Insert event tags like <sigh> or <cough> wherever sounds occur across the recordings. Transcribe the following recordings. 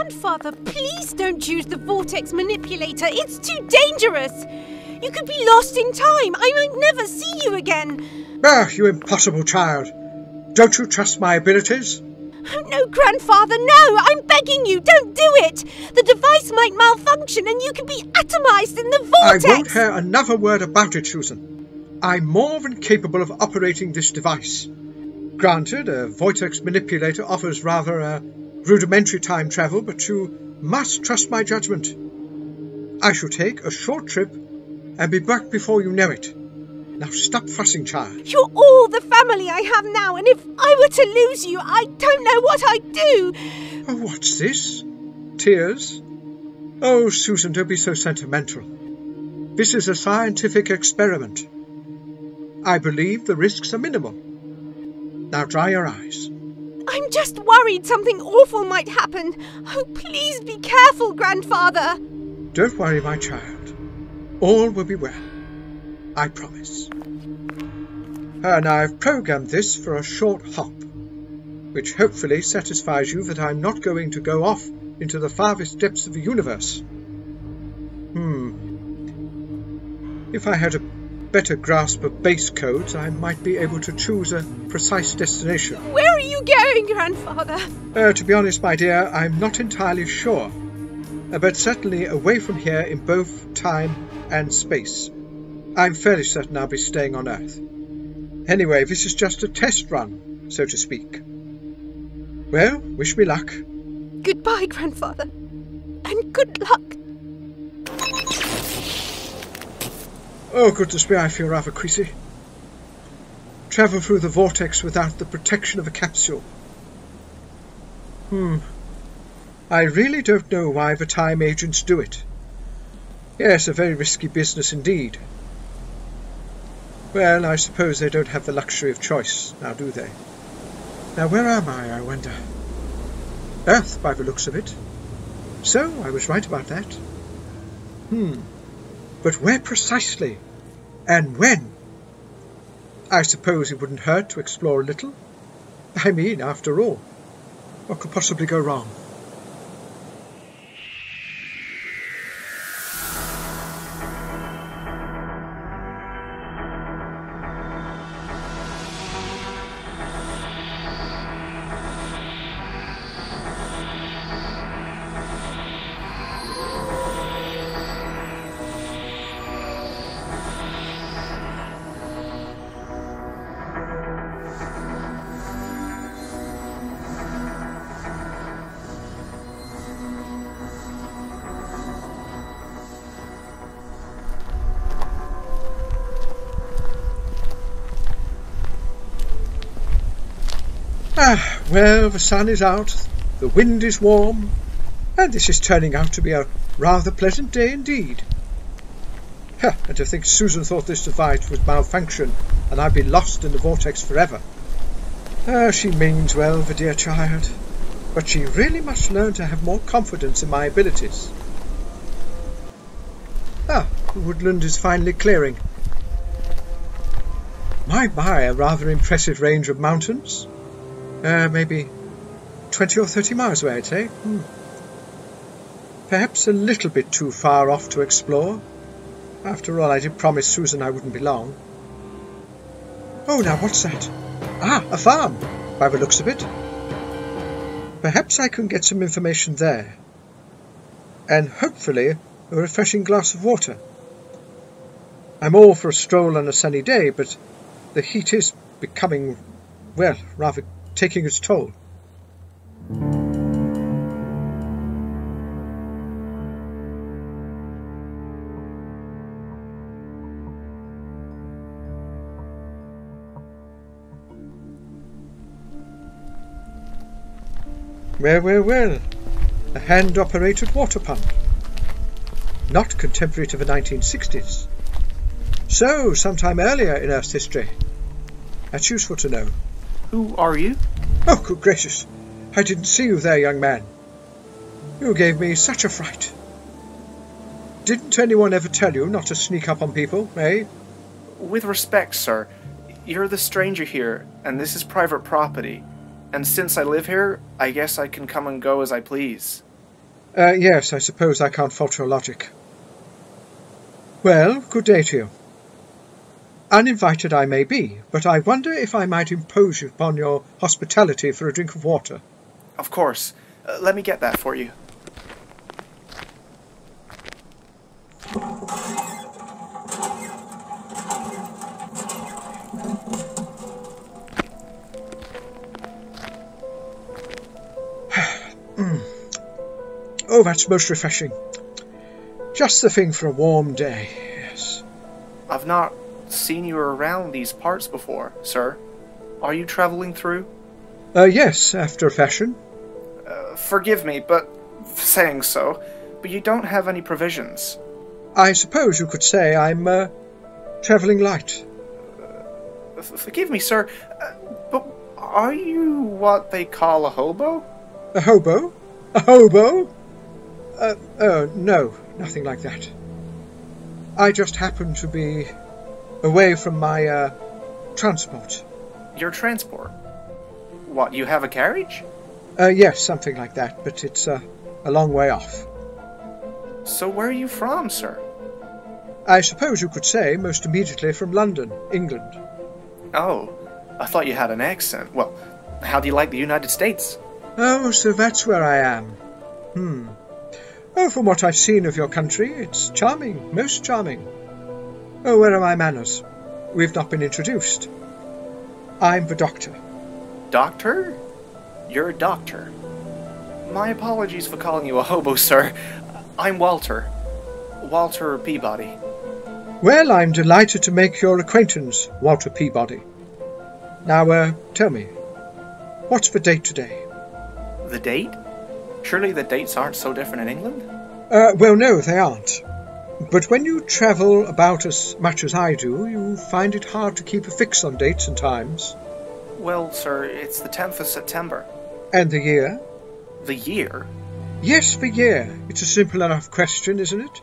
Grandfather, please don't use the vortex manipulator. It's too dangerous. You could be lost in time. I might never see you again. Ah, you impossible child. Don't you trust my abilities? Oh, no, Grandfather, no! I'm begging you, don't do it! The device might malfunction and you could be atomized in the vortex! I won't hear another word about it, Susan. I'm more than capable of operating this device. Granted, a vortex manipulator offers rather a rudimentary time travel, but you must trust my judgment. I shall take a short trip and be back before you know it. Now stop fussing, child. You're all the family I have now, and if I were to lose you, I don't know what I'd do. Oh, what's this? Tears? Oh, Susan, don't be so sentimental. This is a scientific experiment. I believe the risks are minimal. Now dry your eyes. I'm just worried something awful might happen. Oh, please be careful, Grandfather. Don't worry, my child. All will be well. I promise. And I've programmed this for a short hop, which hopefully satisfies you that I'm not going to go off into the farthest depths of the universe. Hmm. If I had a better grasp of base codes, I might be able to choose a precise destination. Where are you going, Grandfather? Uh, to be honest, my dear, I'm not entirely sure. Uh, but certainly away from here in both time and space. I'm fairly certain I'll be staying on Earth. Anyway, this is just a test run, so to speak. Well, wish me luck. Goodbye, Grandfather. And good luck. Oh, goodness me, I feel rather queasy. Travel through the vortex without the protection of a capsule. Hmm. I really don't know why the time agents do it. Yes, a very risky business indeed. Well, I suppose they don't have the luxury of choice, now do they? Now, where am I, I wonder? Earth, by the looks of it. So, I was right about that. Hmm. But where precisely? And when? I suppose it wouldn't hurt to explore a little. I mean, after all, what could possibly go wrong? Well, the sun is out, the wind is warm, and this is turning out to be a rather pleasant day indeed. Huh, and to think Susan thought this device would malfunction and I'd be lost in the vortex forever. Ah, she means well, the dear child, but she really must learn to have more confidence in my abilities. Ah, the woodland is finally clearing. My, my, a rather impressive range of mountains. Uh, maybe 20 or 30 miles away, I'd say. Hmm. Perhaps a little bit too far off to explore. After all, I did promise Susan I wouldn't be long. Oh, now what's that? Ah, a farm, by the looks of it. Perhaps I can get some information there. And hopefully a refreshing glass of water. I'm all for a stroll on a sunny day, but the heat is becoming, well, rather taking its toll. Well, well, well. A hand-operated water pump. Not contemporary to the 1960s. So, sometime earlier in Earth's history. That's useful to know. Who are you? Oh, good gracious. I didn't see you there, young man. You gave me such a fright. Didn't anyone ever tell you not to sneak up on people, eh? With respect, sir, you're the stranger here, and this is private property. And since I live here, I guess I can come and go as I please. Uh, yes, I suppose I can't fault your logic. Well, good day to you. Uninvited I may be, but I wonder if I might impose upon your hospitality for a drink of water. Of course. Uh, let me get that for you. <sighs> Oh, that's most refreshing. Just the thing for a warm day, yes. I've not seen you around these parts before, sir. Are you traveling through? Uh, yes, after a fashion. Uh, forgive me, but saying so, but you don't have any provisions. I suppose you could say I'm, uh, travelling light. F- forgive me, sir, uh, but are you what they call a hobo? A hobo? A hobo? Uh, oh, no, nothing like that. I just happen to be away from my, uh, transport. Your transport? What, you have a carriage? Uh, yes, something like that, but it's, uh, a long way off. So where are you from, sir? I suppose you could say most immediately from London, England. Oh, I thought you had an accent. Well, how do you like the United States? Oh, so that's where I am. Hmm. Oh, from what I've seen of your country, it's charming, most charming. Oh, where are my manners? We've not been introduced. I'm the doctor. Doctor? You're a doctor. My apologies for calling you a hobo, <laughs> sir. I'm Walter. Walter Peabody. Well, I'm delighted to make your acquaintance, Walter Peabody. Now, uh, tell me, what's the date today? The date? Surely the dates aren't so different in England? Uh, well, no, they aren't. But when you travel about as much as I do, you find it hard to keep a fix on dates and times. Well, sir, it's the 10th of September. And the year? The year? Yes, the year. It's a simple enough question, isn't it?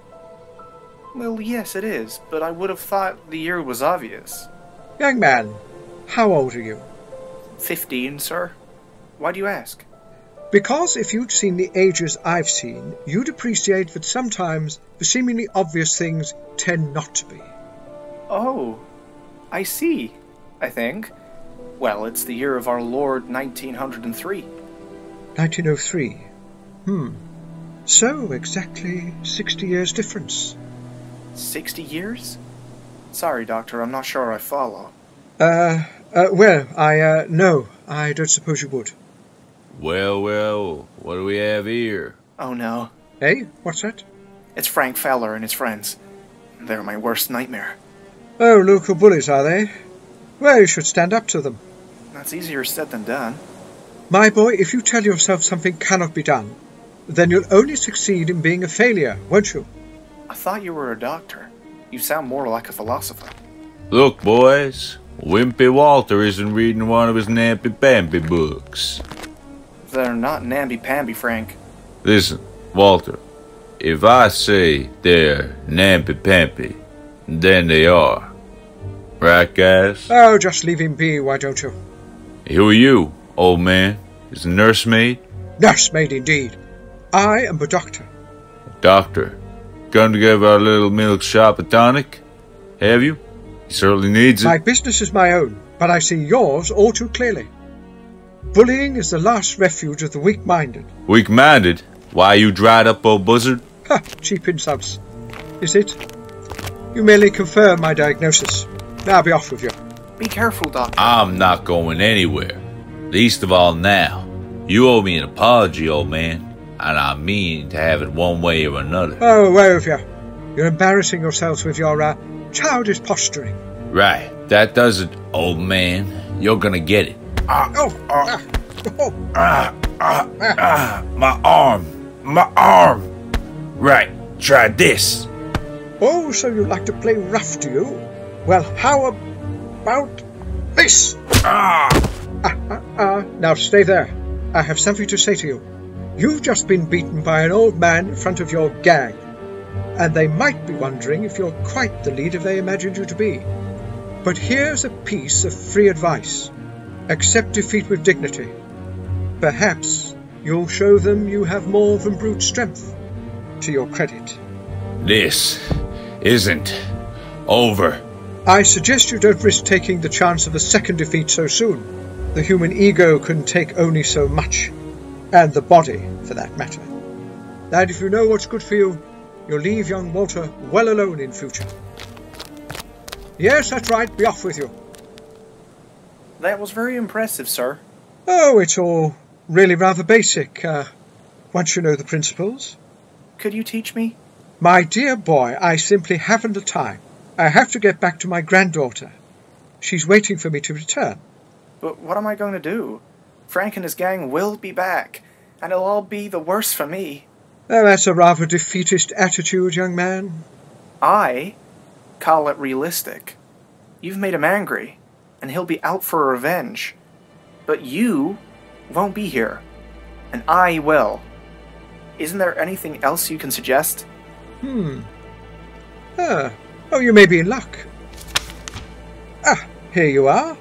Well, yes, it is, but I would have thought the year was obvious. Young man, how old are you? Fifteen, sir. Why do you ask? Because if you'd seen the ages I've seen, you'd appreciate that sometimes the seemingly obvious things tend not to be. Oh, I see, I think. Well, it's the year of our Lord 1903. 1903. Hmm. So, exactly 60 years difference. 60 years? Sorry, Doctor, I'm not sure I follow. Uh, uh, well, I, uh, no, I don't suppose you would. Well, well, what do we have here? Oh no. Hey, What's that? It's Frank Fowler and his friends. They're my worst nightmare. Oh, local bullies, are they? Well, you should stand up to them. That's easier said than done. My boy, if you tell yourself something cannot be done, then you'll only succeed in being a failure, won't you? I thought you were a doctor. You sound more like a philosopher. Look, boys, Wimpy Walter isn't reading one of his namby-pamby books. They're not namby-pamby, Frank. Listen, Walter, if I say they're namby-pamby, then they are. Right, guys? Oh, just leave him be, why don't you? Who are you, old man? Is a nursemaid? Nursemaid, indeed. I am the doctor. Doctor, come to give our little milk shop a tonic? Have you? He certainly needs it. My business is my own, but I see yours all too clearly. Bullying is the last refuge of the weak-minded. Weak-minded? Why, you dried up old buzzard? Ha! Cheap insults. Is it? You merely confirm my diagnosis. Now be off with you. Be careful, Doctor. I'm not going anywhere. Least of all now. You owe me an apology, old man. And I mean to have it one way or another. Oh, away with you. You're embarrassing yourselves with your uh, childish posturing. Right, that does it, old man. You're gonna get it. Oh, ah, oh, Ah, ah, ah, my arm. My arm. Right, try this. oh, so you like to play rough, do you? Well, how about this? Ah! Ah, ah, ah. Now stay there. I have something to say to you. You've just been beaten by an old man in front of your gang, and they might be wondering if you're quite the leader they imagined you to be. But here's a piece of free advice. Accept defeat with dignity. Perhaps You'll show them you have more than brute strength, to your credit. This isn't over. I suggest you don't risk taking the chance of a second defeat so soon. The human ego can take only so much, and the body, for that matter. And if you know what's good for you, you'll leave young Walter well alone in future. Yes, that's right, be off with you. That was very impressive, sir. Oh, it's all really rather basic, uh, once you know the principles. Could you teach me? My dear boy, I simply haven't the time. I have to get back to my granddaughter. She's waiting for me to return. But what am I going to do? Frank and his gang will be back, and it'll all be the worse for me. Oh, that's a rather defeatist attitude, young man. I call it realistic. You've made him angry, and he'll be out for revenge. But you won't be here, and I will. Isn't there anything else you can suggest? Hmm. Ah. Oh, you may be in luck. Ah, here you are.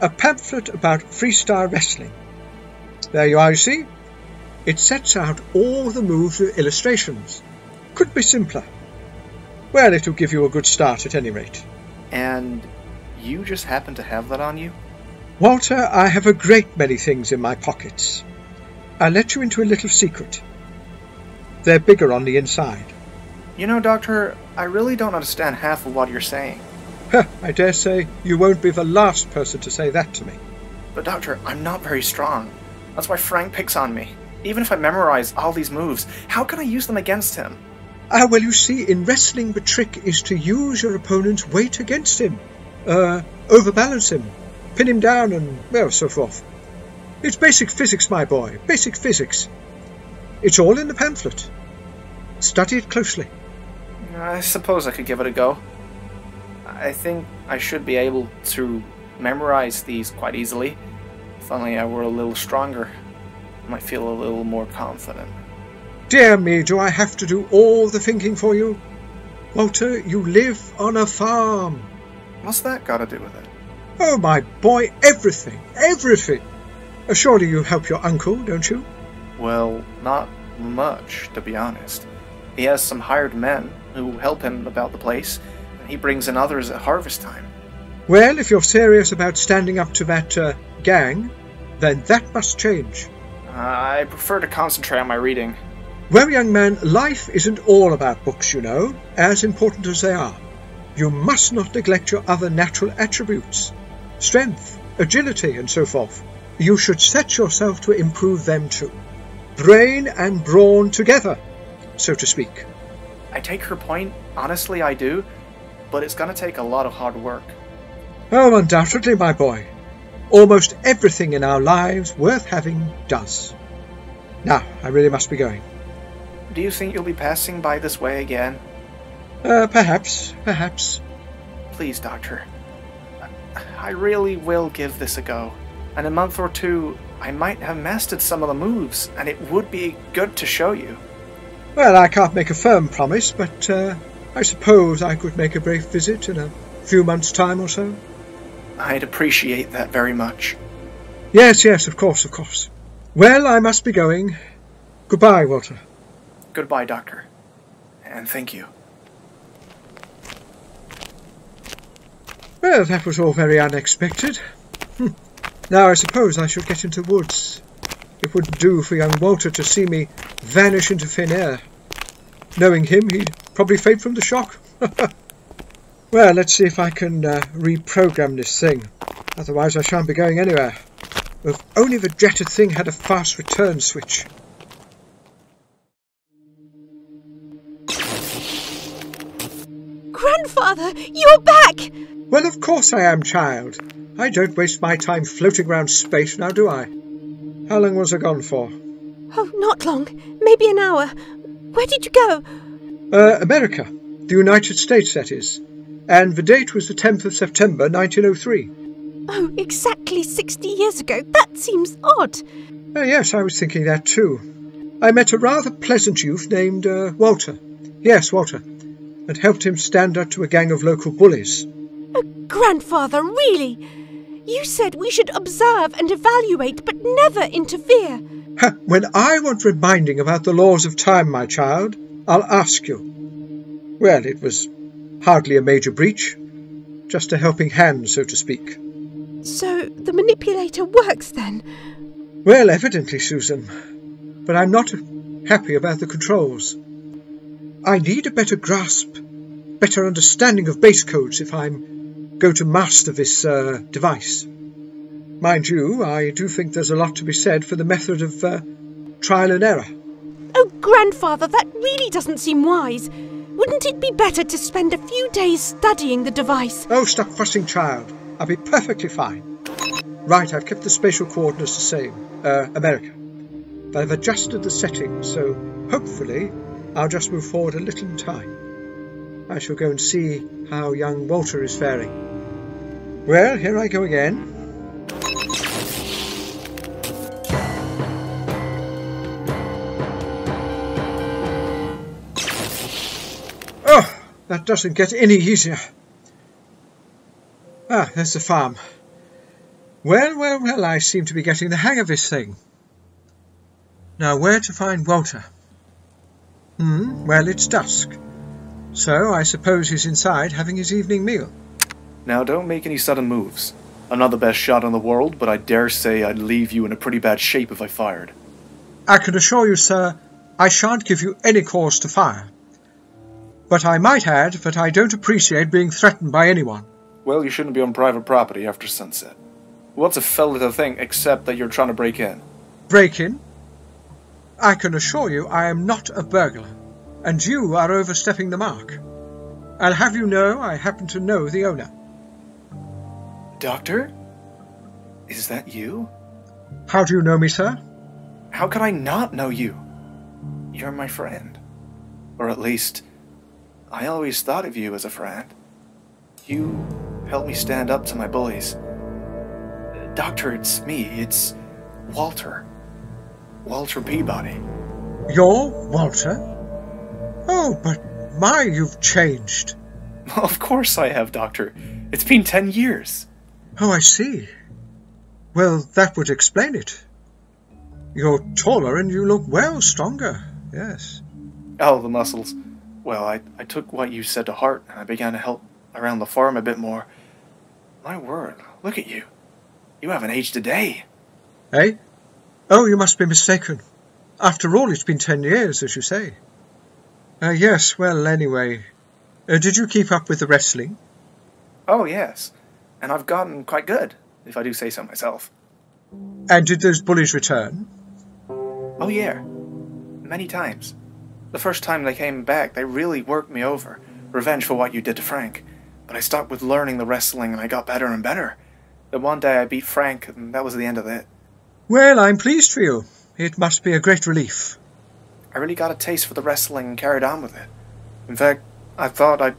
A pamphlet about freestyle wrestling. There you are, you see. It sets out all the moves with illustrations. Could be simpler. Well, it'll give you a good start at any rate. And you just happen to have that on you? Walter, I have a great many things in my pockets. I'll let you into a little secret. They're bigger on the inside. You know, Doctor, I really don't understand half of what you're saying. I dare say you won't be the last person to say that to me. But, Doctor, I'm not very strong. That's why Frank picks on me. Even if I memorize all these moves, how can I use them against him? Ah, well, you see, in wrestling, the trick is to use your opponent's weight against him. Uh, overbalance him, pin him down, and, well, so forth. It's basic physics, my boy, basic physics. It's all in the pamphlet. Study it closely. I suppose I could give it a go. I think I should be able to memorize these quite easily. If only I were a little stronger, I might feel a little more confident. Dear me, do I have to do all the thinking for you? Walter, you live on a farm. What's that got to do with it? Oh, my boy, everything, everything. Uh, surely you help your uncle, don't you? Well, not much, to be honest. He has some hired men who help him about the place, and he brings in others at harvest time. Well, if you're serious about standing up to that uh, gang, then that must change. I prefer to concentrate on my reading. Well, young man, life isn't all about books, you know, as important as they are. You must not neglect your other natural attributes strength, agility, and so forth. You should set yourself to improve them too. Brain and brawn together, so to speak. I take her point, honestly, I do, but it's gonna take a lot of hard work. Oh, undoubtedly, my boy. Almost everything in our lives worth having does. Now, I really must be going. Do you think you'll be passing by this way again? Uh, perhaps, perhaps. Please, Doctor. I really will give this a go. In a month or two, I might have mastered some of the moves, and it would be good to show you. Well, I can't make a firm promise, but uh, I suppose I could make a brief visit in a few months' time or so. I'd appreciate that very much. Yes, yes, of course, of course. Well, I must be going. Goodbye, Walter. Goodbye, Doctor. And thank you. Well, that was all very unexpected. Hmm. Now I suppose I should get into woods. It wouldn't do for young Walter to see me vanish into thin air. Knowing him, he'd probably faint from the shock. <laughs> well, let's see if I can uh, reprogram this thing. Otherwise I shan't be going anywhere. If only the jetted thing had a fast return switch. Grandfather, you're back! Well, of course I am, child. I don't waste my time floating around space now, do I? How long was I gone for? Oh, not long. Maybe an hour. Where did you go? Uh, America. The United States, that is. And the date was the 10th of September, 1903. Oh, exactly 60 years ago. That seems odd. Uh, yes, I was thinking that too. I met a rather pleasant youth named uh, Walter. Yes, Walter. And helped him stand up to a gang of local bullies. Grandfather, really? You said we should observe and evaluate, but never interfere. When I want reminding about the laws of time, my child, I'll ask you. Well, it was hardly a major breach, just a helping hand, so to speak. So the manipulator works then? Well, evidently, Susan. But I'm not happy about the controls. I need a better grasp, better understanding of base codes if I'm going to master this uh, device. Mind you, I do think there's a lot to be said for the method of uh, trial and error. Oh, grandfather, that really doesn't seem wise. Wouldn't it be better to spend a few days studying the device? Oh, stop fussing, child. I'll be perfectly fine. Right, I've kept the spatial coordinates the same. Uh, America. But I've adjusted the settings, so hopefully I'll just move forward a little in time. I shall go and see how young Walter is faring. Well, here I go again. Oh, that doesn't get any easier. Ah, there's the farm. Well, well, well, I seem to be getting the hang of this thing. Now, where to find Walter? Hmm, well, it's dusk. So I suppose he's inside having his evening meal. Now, don't make any sudden moves. I'm not the best shot in the world, but I dare say I'd leave you in a pretty bad shape if I fired. I can assure you, sir, I shan't give you any cause to fire. But I might add that I don't appreciate being threatened by anyone. Well, you shouldn't be on private property after sunset. What's a fella to think except that you're trying to break in? Break in? I can assure you I am not a burglar, and you are overstepping the mark. I'll have you know I happen to know the owner. Doctor? Is that you? How do you know me, sir? How could I not know you? You're my friend. Or at least, I always thought of you as a friend. You helped me stand up to my bullies. Doctor, it's me. It's Walter. Walter Peabody. You're Walter? Oh, but my, you've changed. <laughs> Of course I have, Doctor. It's been ten years. Oh, I see. Well, that would explain it. You're taller and you look well stronger, yes. Oh, the muscles. Well, I, I took what you said to heart and I began to help around the farm a bit more. My word, look at you. You haven't aged a day. Eh? Oh, you must be mistaken. After all, it's been ten years, as you say. Uh, yes, well, anyway. Uh, did you keep up with the wrestling? Oh, yes. And I've gotten quite good, if I do say so myself. And did those bullies return? Oh, yeah. Many times. The first time they came back, they really worked me over. Revenge for what you did to Frank. But I stuck with learning the wrestling and I got better and better. Then one day I beat Frank, and that was the end of it. Well, I'm pleased for you. It must be a great relief. I really got a taste for the wrestling and carried on with it. In fact, I thought I'd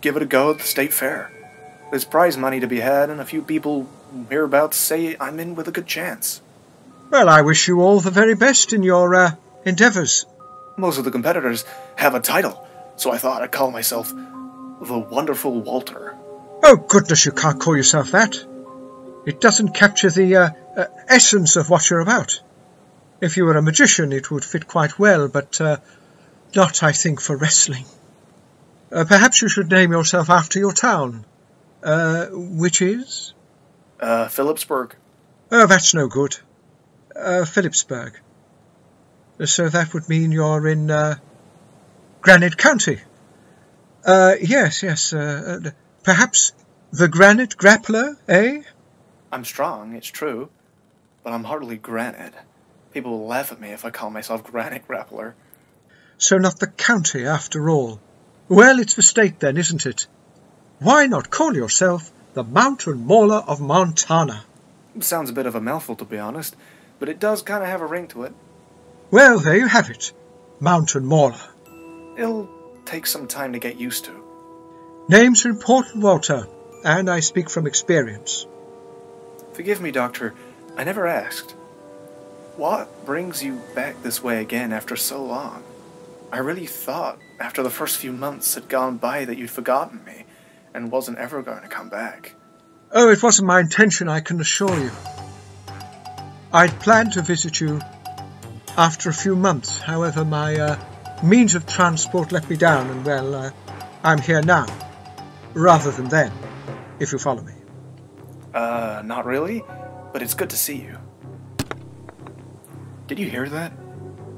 give it a go at the state fair. There's prize money to be had, and a few people hereabouts say I'm in with a good chance. Well, I wish you all the very best in your uh, endeavours. Most of the competitors have a title, so I thought I'd call myself the Wonderful Walter. Oh, goodness, you can't call yourself that. It doesn't capture the uh, uh, essence of what you're about. If you were a magician, it would fit quite well, but uh, not, I think, for wrestling. Uh, perhaps you should name yourself after your town. Uh, which is? Uh, Philipsburg. Oh, that's no good. Uh, Philipsburg. So that would mean you're in uh, Granite County. Uh, yes, yes. Uh, uh, perhaps the Granite Grappler, eh? I'm strong, it's true, but I'm hardly granite. People will laugh at me if I call myself <laughs> Granite Grappler. So not the county, after all. Well, it's the state then, isn't it? Why not call yourself the Mountain Mauler of Montana? Sounds a bit of a mouthful, to be honest, but it does kind of have a ring to it. Well, there you have it. Mountain Mauler. It'll take some time to get used to. Names are important, Walter, and I speak from experience. Forgive me, Doctor, I never asked. What brings you back this way again after so long? I really thought, after the first few months had gone by, that you'd forgotten me and wasn't ever going to come back. Oh, it wasn't my intention, I can assure you. I'd planned to visit you after a few months. However, my uh, means of transport let me down, and well, uh, I'm here now, rather than then, if you follow me. Uh, not really, but it's good to see you. Did you hear that?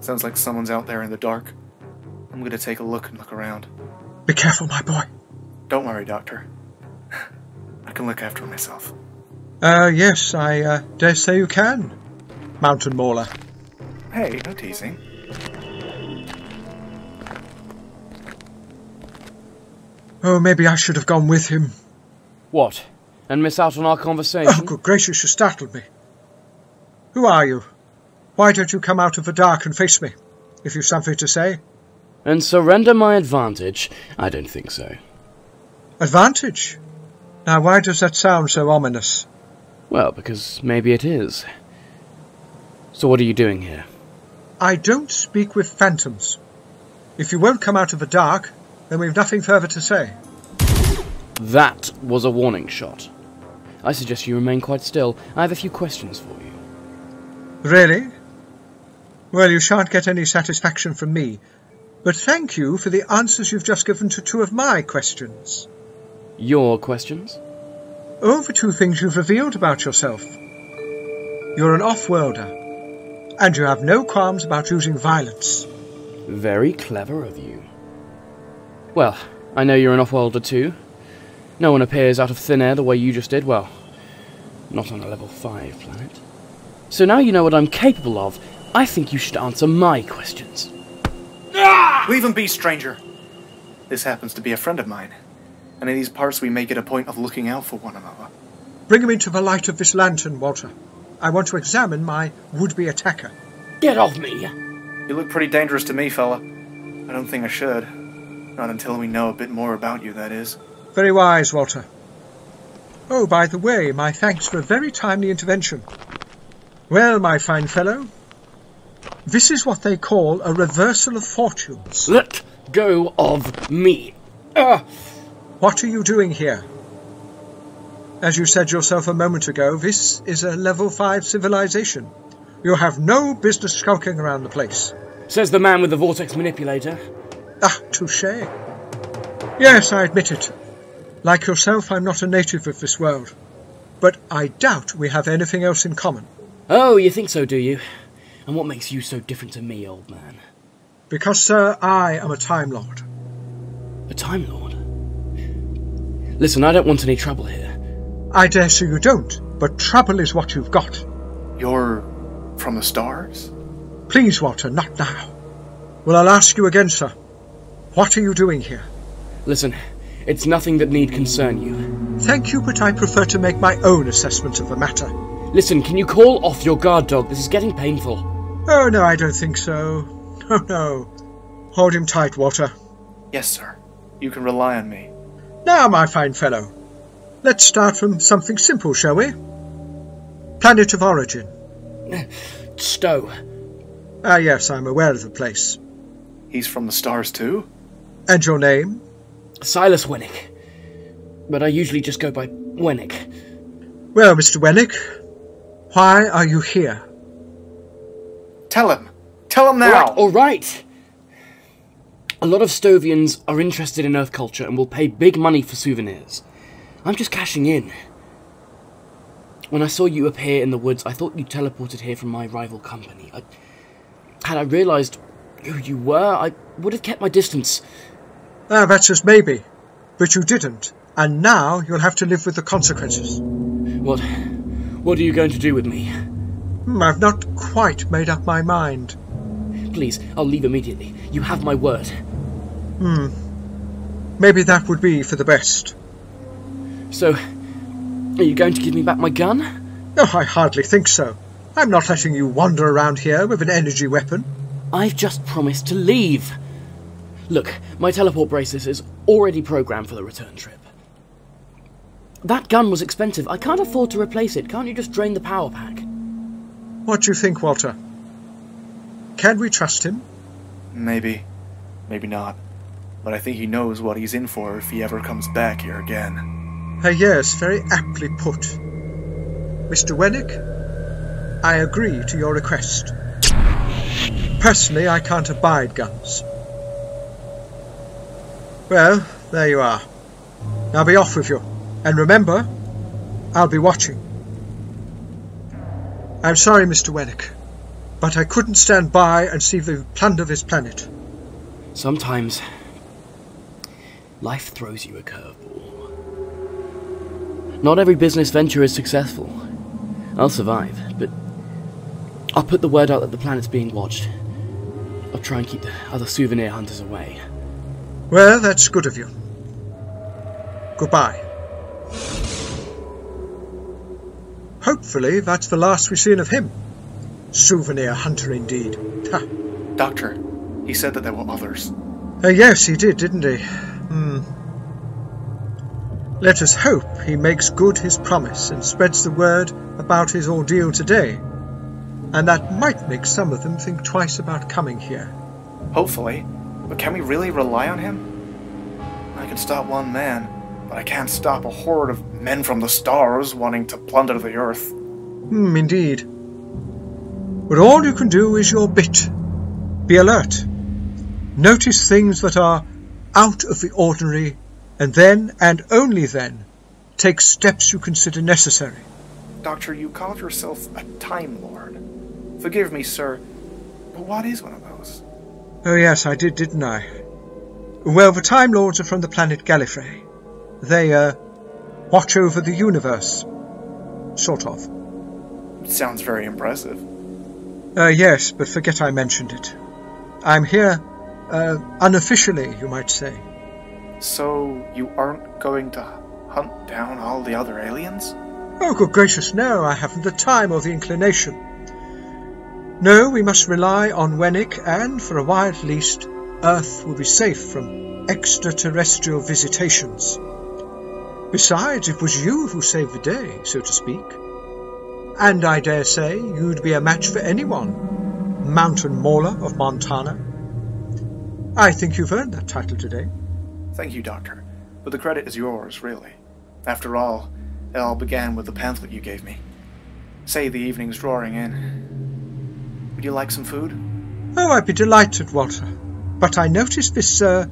Sounds like someone's out there in the dark. I'm gonna take a look and look around. Be careful, my boy. Don't worry, Doctor. I can look after myself. Uh, yes, I uh, dare say you can, Mountain Mauler. Hey, no teasing. Oh, maybe I should have gone with him. What? And miss out on our conversation? Oh, good gracious, you startled me. Who are you? Why don't you come out of the dark and face me, if you've something to say? And surrender my advantage? I don't think so. Advantage? Now, why does that sound so ominous? Well, because maybe it is. So what are you doing here? I don't speak with phantoms. If you won't come out of the dark, then we've nothing further to say. That was a warning shot. I suggest you remain quite still. I have a few questions for you. Really? Well, you shan't get any satisfaction from me. But thank you for the answers you've just given to two of my questions. Your questions? Oh, the two things you've revealed about yourself. You're an off-worlder, and you have no qualms about using violence. Very clever of you. Well, I know you're an off-worlder too. No one appears out of thin air the way you just did, well, not on a level 5 planet. So now you know what I'm capable of, I think you should answer my questions. Ah! Leave him be, stranger. This happens to be a friend of mine, and in these parts we make it a point of looking out for one another. Bring him into the light of this lantern, Walter. I want to examine my would-be attacker. Get off me! You look pretty dangerous to me, fella. I don't think I should. Not until we know a bit more about you, that is. Very wise, Walter. Oh, by the way, my thanks for a very timely intervention. Well, my fine fellow, this is what they call a reversal of fortunes. Let go of me! Ah! What are you doing here? As you said yourself a moment ago, this is a level 5 civilization. You have no business skulking around the place. Says the man with the vortex manipulator. Ah, touche. Yes, I admit it. Like yourself, I'm not a native of this world. But I doubt we have anything else in common. Oh, you think so, do you? And what makes you so different to me, old man? Because, sir, I am a Time Lord. A Time Lord? Listen, I don't want any trouble here. I dare say you don't, but trouble is what you've got. You're from the stars? Please, Walter, not now. Well, I'll ask you again, sir. What are you doing here? Listen, it's nothing that need concern you. Thank you, but I prefer to make my own assessment of the matter. Listen, can you call off your guard dog? This is getting painful. Oh, no, I don't think so. No, no. Hold him tight, Walter. Yes, sir. You can rely on me. Now, my fine fellow, let's start from something simple, shall we? Planet of origin. <laughs> Stowe. Ah, yes, I'm aware of the place. He's from the stars, too? And your name? Silas Wenik. But I usually just go by Wenik. Well, Mr. Wenik, why are you here? Tell him! Tell him All now! right, all right. A lot of Stovians are interested in Earth culture and will pay big money for souvenirs. I'm just cashing in. When I saw you appear in the woods, I thought you teleported here from my rival company. I, had I realised who you were, I would have kept my distance. Ah, that's just maybe. But you didn't. And now you'll have to live with the consequences. What? What are you going to do with me? I've not quite made up my mind. Please, I'll leave immediately. You have my word. Hmm. Maybe that would be for the best. So, are you going to give me back my gun? Oh, I hardly think so. I'm not letting you wander around here with an energy weapon. I've just promised to leave. Look, my teleport bracelet is already programmed for the return trip. That gun was expensive. I can't afford to replace it. Can't you just drain the power pack? What do you think, Walter? Can we trust him? Maybe. Maybe not. But I think he knows what he's in for if he ever comes back here again. Uh, yes, very aptly put. Mr. Wenik, I agree to your request. Personally, I can't abide guns. Well, there you are. Now be off with you. And remember, I'll be watching. I'm sorry, Mr. Wenik, but I couldn't stand by and see the plunder of this planet. Sometimes life throws you a curveball. Not every business venture is successful. I'll survive, but I'll put the word out that the planet's being watched. I'll try and keep the other souvenir hunters away. Well, that's good of you. Goodbye. Hopefully, that's the last we've seen of him. Souvenir hunter, indeed. Ha. Doctor, he said that there were others. Uh, yes, he did, didn't he? Hmm. Let us hope he makes good his promise and spreads the word about his ordeal today. And that might make some of them think twice about coming here. Hopefully. But can we really rely on him? I can stop one man, but I can't stop a horde of men from the stars wanting to plunder the earth. Hmm, indeed. But all you can do is your bit. Be alert. Notice things that are out of the ordinary, and then, and only then, take steps you consider necessary. Doctor, you called yourself a Time Lord. Forgive me, sir, but what is one of those? Oh, yes, I did, didn't I? Well, the Time Lords are from the planet Gallifrey. They, uh, watch over the universe. Sort of. Sounds very impressive. Uh, yes, but forget I mentioned it. I'm here, uh, unofficially, you might say. So, you aren't going to hunt down all the other aliens? Oh, good gracious, no, I haven't the time or the inclination. No, we must rely on Wenik, and, for a while at least, Earth will be safe from extraterrestrial visitations. Besides, it was you who saved the day, so to speak. And I dare say you'd be a match for anyone, Mountain Mauler of Montana. I think you've earned that title today. Thank you, Doctor. But the credit is yours, really. After all, it all began with the pamphlet you gave me. Say the evening's drawing in. Would you like some food? Oh, I'd be delighted, Walter. But I noticed this, uh,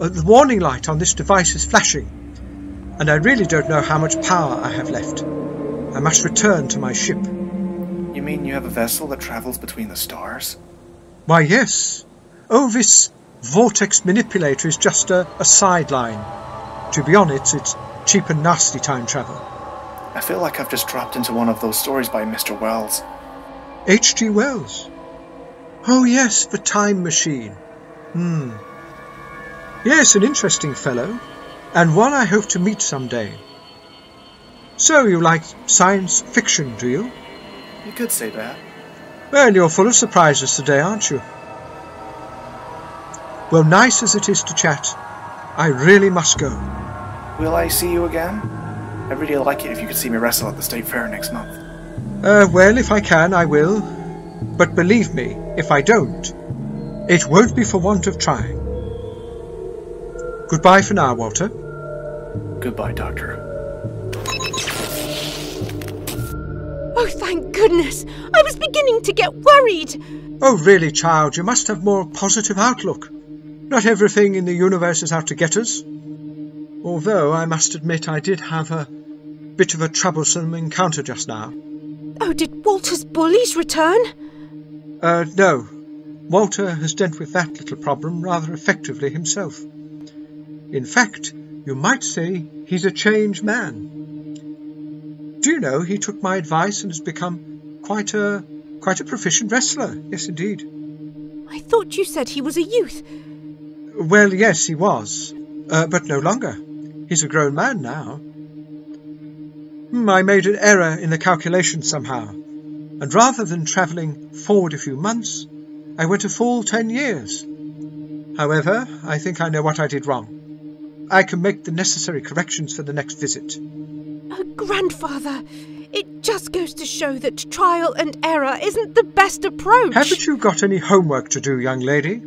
uh, the warning light on this device is flashing, and I really don't know how much power I have left. I must return to my ship. You mean you have a vessel that travels between the stars? Why, yes. Oh, this vortex manipulator is just a, a sideline. To be honest, it's cheap and nasty time travel. I feel like I've just dropped into one of those stories by Mr. Wells. H.G. Wells. Oh, yes, the time machine. Hmm. Yes, an interesting fellow, and one I hope to meet some day. So, you like science fiction, do you? You could say that. Well, you're full of surprises today, aren't you? Well, nice as it is to chat, I really must go. Will I see you again? I'd really like it if you could see me wrestle at the State Fair next month. Uh, well, if I can, I will. But believe me, if I don't, it won't be for want of trying. Goodbye for now, Walter. Goodbye, Doctor. Oh, thank goodness! I was beginning to get worried. Oh, really, child, you must have more positive outlook. Not everything in the universe is out to get us. Although I must admit I did have a bit of a troublesome encounter just now. Oh, did Walter's bullies return? Uh, no. Walter has dealt with that little problem rather effectively himself. In fact, you might say he's a changed man. Do you know he took my advice and has become quite a quite a proficient wrestler? Yes, indeed. I thought you said he was a youth. Well, yes, he was, uh, but no longer. He's a grown man now. Hmm, I made an error in the calculation somehow, and rather than travelling forward a few months, I went a full ten years. However, I think I know what I did wrong. I can make the necessary corrections for the next visit. Oh, grandfather, it just goes to show that trial and error isn't the best approach. Haven't you got any homework to do, young lady?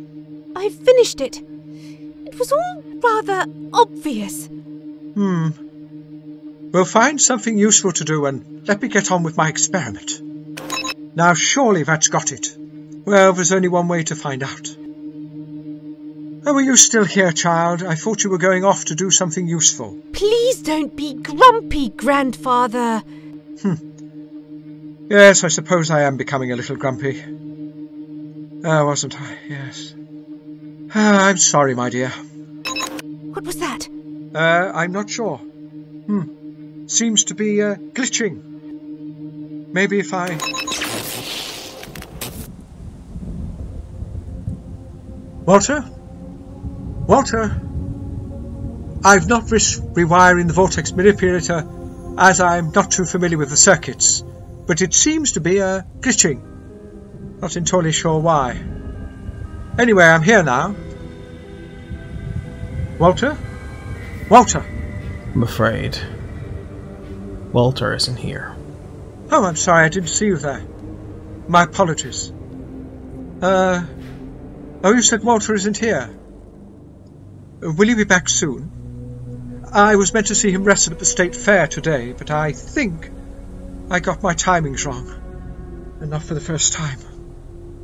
I've finished it. It was all rather obvious. Hmm. We'll find something useful to do and let me get on with my experiment. Now, surely that's got it. Well, there's only one way to find out. Oh, are you still here, child? I thought you were going off to do something useful. Please don't be grumpy, grandfather. Yes, I suppose I am becoming a little grumpy. Ah, wasn't I? Yes. Ah, I'm sorry, my dear. What was that? Uh, I'm not sure. Hmm. Seems to be uh, glitching. Maybe if I. Walter? Walter? I've not risked rewiring the vortex manipulator as I'm not too familiar with the circuits, but it seems to be uh, glitching. Not entirely sure why. Anyway, I'm here now. Walter? Walter! I'm afraid. Walter isn't here. Oh, I'm sorry, I didn't see you there. My apologies. Uh. Oh, you said Walter isn't here. Will you be back soon? I was meant to see him wrestle at the state fair today, but I think I got my timings wrong. Enough for the first time.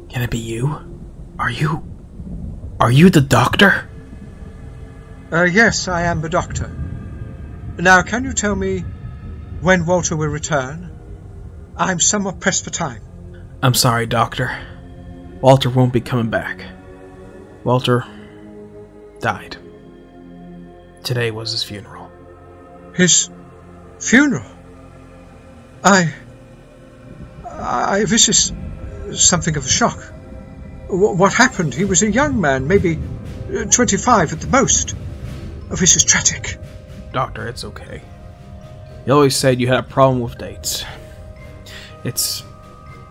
Can it be you? Are you. Are you the doctor? Uh, yes, I am the doctor. Now, can you tell me when Walter will return? I'm somewhat pressed for time. I'm sorry, doctor. Walter won't be coming back. Walter died. Today was his funeral. His funeral? I. I. This is something of a shock. Wh- What happened? He was a young man, maybe uh, 25 at the most. This is tragic. Doctor, it's okay. You always said you had a problem with dates. It's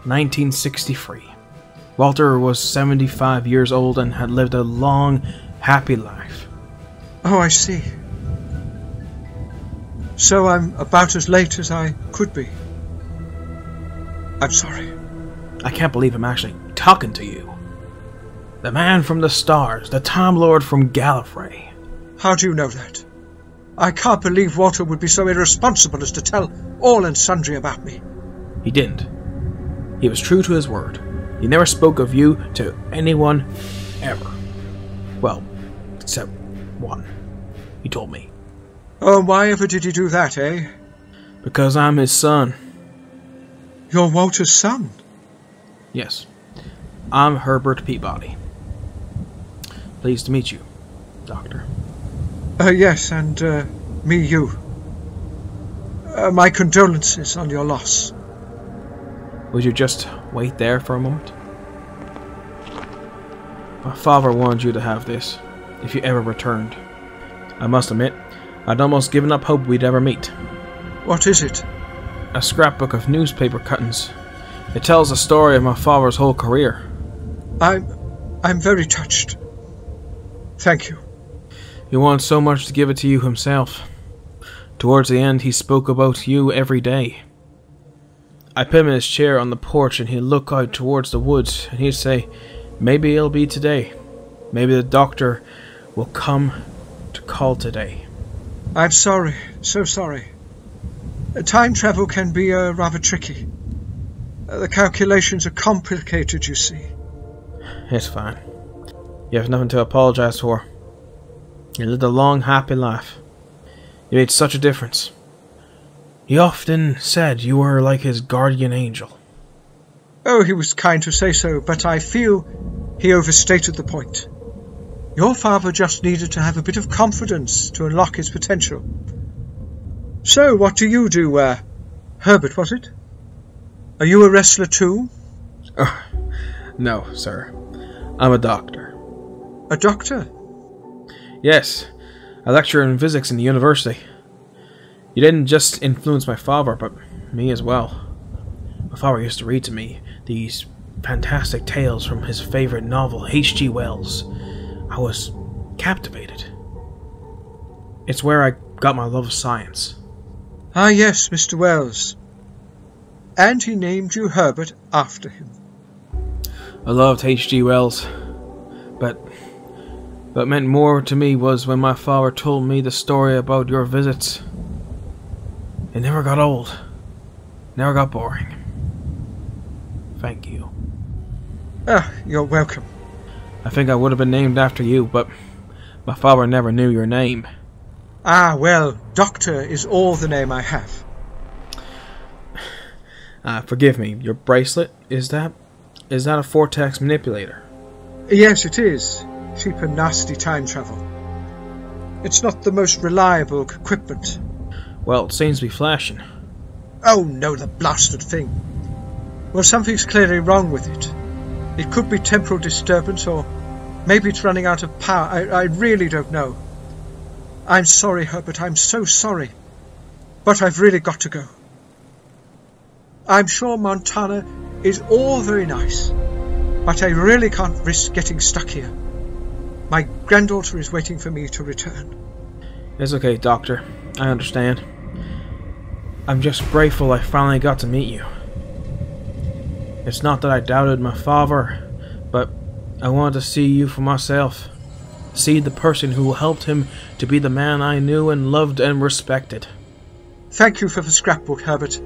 1963. Walter was 75 years old and had lived a long, happy life. Oh, I see. So I'm about as late as I could be. I'm sorry. I can't believe I'm actually talking to you. The man from the stars, the Time Lord from Gallifrey. How do you know that? I can't believe Walter would be so irresponsible as to tell all and sundry about me. He didn't. He was true to his word. He never spoke of you to anyone ever. Well, except one. He told me. Oh, why ever did he do that, eh? Because I'm his son. You're Walter's son. Yes. I'm Herbert Peabody. Pleased to meet you, Doctor. Uh, yes, and uh, me, you. Uh, my condolences on your loss. Would you just wait there for a moment? My father wanted you to have this, if you ever returned. I must admit, I'd almost given up hope we'd ever meet. What is it? A scrapbook of newspaper cuttings. It tells the story of my father's whole career. I'm, I'm very touched. Thank you. He wanted so much to give it to you himself. Towards the end, he spoke about you every day. I put him in his chair on the porch, and he'd look out towards the woods, and he'd say, Maybe it'll be today. Maybe the doctor will come to call today. I'm sorry, so sorry. Time travel can be uh, rather tricky. Uh, the calculations are complicated, you see. It's fine. You have nothing to apologize for. You lived a long, happy life. You made such a difference. He often said you were like his guardian angel. Oh, he was kind to say so, but I feel he overstated the point. Your father just needed to have a bit of confidence to unlock his potential. So, what do you do, uh, Herbert, was it? Are you a wrestler too? Oh, No, sir. I'm a doctor. A doctor? Yes, I lecture in physics in the university. You didn't just influence my father, but me as well. My father used to read to me these fantastic tales from his favorite novel, H.G. Wells. I was captivated. It's where I got my love of science. Ah, yes, Mr. Wells. And he named you Herbert after him. I loved H.G. Wells, but what meant more to me was when my father told me the story about your visits. It never got old. Never got boring. Thank you. Ah, you're welcome. I think I would have been named after you, but my father never knew your name. Ah, well, Doctor is all the name I have. Uh, <sighs> forgive me, your bracelet, is that is that a vortex manipulator? Yes, it is. Cheap and nasty time travel. It's not the most reliable equipment. Well, it seems to be flashing. Oh no, the blasted thing. Well, something's clearly wrong with it. It could be temporal disturbance, or maybe it's running out of power. I, I really don't know. I'm sorry, Herbert, I'm so sorry. But I've really got to go. I'm sure Montana is all very nice, but I really can't risk getting stuck here. My granddaughter is waiting for me to return. It's okay, Doctor. I understand. I'm just grateful I finally got to meet you. It's not that I doubted my father, but I wanted to see you for myself. See the person who helped him to be the man I knew and loved and respected. Thank you for the scrapbook, Herbert.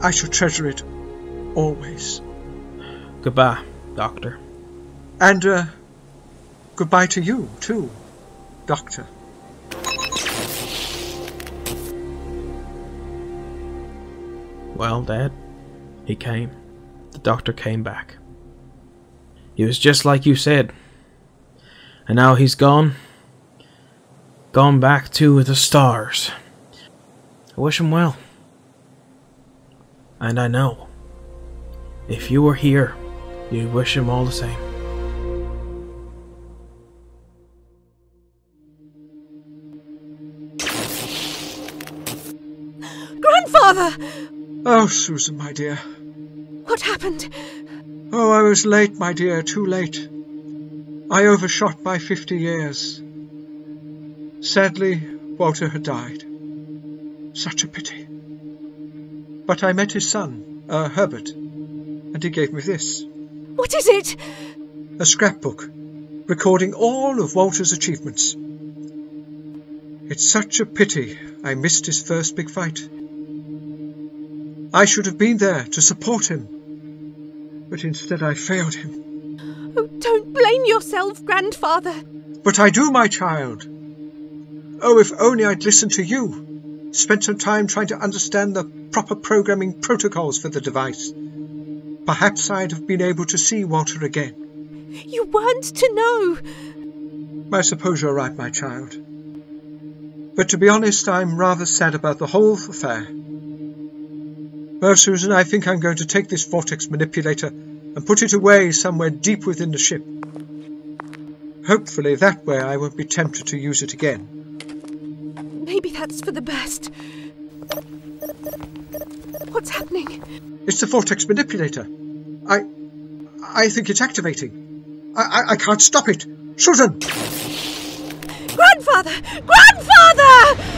I shall treasure it always. Goodbye, Doctor. And, uh, goodbye to you, too, Doctor. Well, Dad, he came. The doctor came back. He was just like you said. And now he's gone. Gone back to the stars. I wish him well. And I know, if you were here, you'd wish him all the same. Grandfather! Oh, Susan, my dear. What happened? Oh, I was late, my dear, too late. I overshot by fifty years. Sadly, Walter had died. Such a pity. But I met his son, uh, Herbert, and he gave me this What is it? a scrapbook recording all of Walter's achievements. It's such a pity I missed his first big fight. I should have been there to support him, but instead I failed him. Oh, don't blame yourself, Grandfather. But I do, my child. Oh, if only I'd listened to you. Spent some time trying to understand the proper programming protocols for the device. Perhaps I'd have been able to see Walter again. You weren't to know. I suppose you're right, my child. But to be honest, I'm rather sad about the whole affair. Well, Susan, I think I'm going to take this vortex manipulator and put it away somewhere deep within the ship. Hopefully that way I won't be tempted to use it again. Maybe that's for the best. What's happening? It's the vortex manipulator. I... I think it's activating. I, I, I can't stop it. Susan! Grandfather! Grandfather!